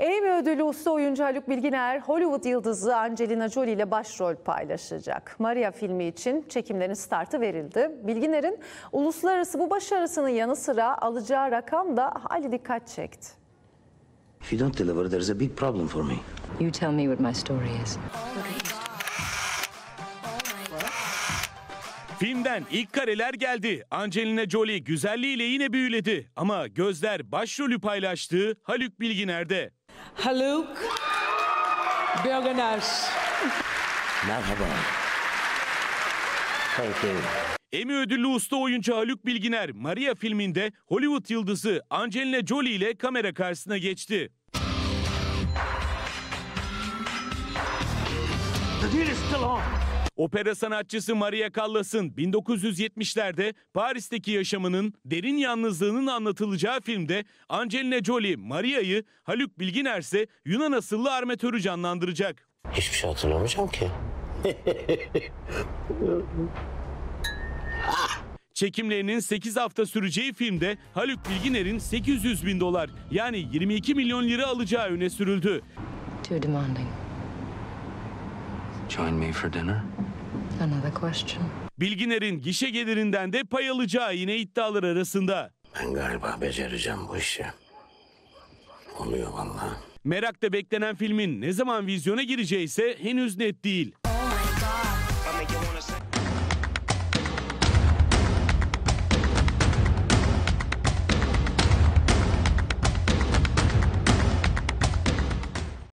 Emmy ödüllü usta oyuncu Haluk Bilginer, Hollywood yıldızı Angelina Jolie ile başrol paylaşacak. Maria filmi için çekimlerin startı verildi. Bilginer'in uluslararası bu başarısının yanı sıra alacağı rakam da hali dikkat çekti. If you don't deliver, there's a big problem for me. You tell me what my story is. Filmden ilk kareler geldi. Angelina Jolie güzelliğiyle yine büyüledi. Ama gözler başrolü paylaştığı Haluk Bilginer'de. Haluk Bilginer. Merhaba. Thank you. Emmy ödüllü usta oyuncu Haluk Bilginer, Maria filminde Hollywood yıldızı Angelina Jolie ile kamera karşısına geçti. Opera sanatçısı Maria Callas'ın 1970'lerde Paris'teki yaşamının derin yalnızlığının anlatılacağı filmde Angelina Jolie Maria'yı, Haluk Bilginer ise Yunan asıllı armatörü canlandıracak. Hiçbir şey hatırlamayacağım ki. Çekimlerinin 8 hafta süreceği filmde Haluk Bilginer'in 800 bin dolar yani 22 milyon lira alacağı öne sürüldü. Too demanding. Join me for dinner? Another question. Bilginer'in gişe gelirinden de pay alacağı yine iddialar arasında. Ben galiba becereceğim bu işi. Oluyor vallahi. Merakla beklenen filmin ne zaman vizyona gireceği ise henüz net değil.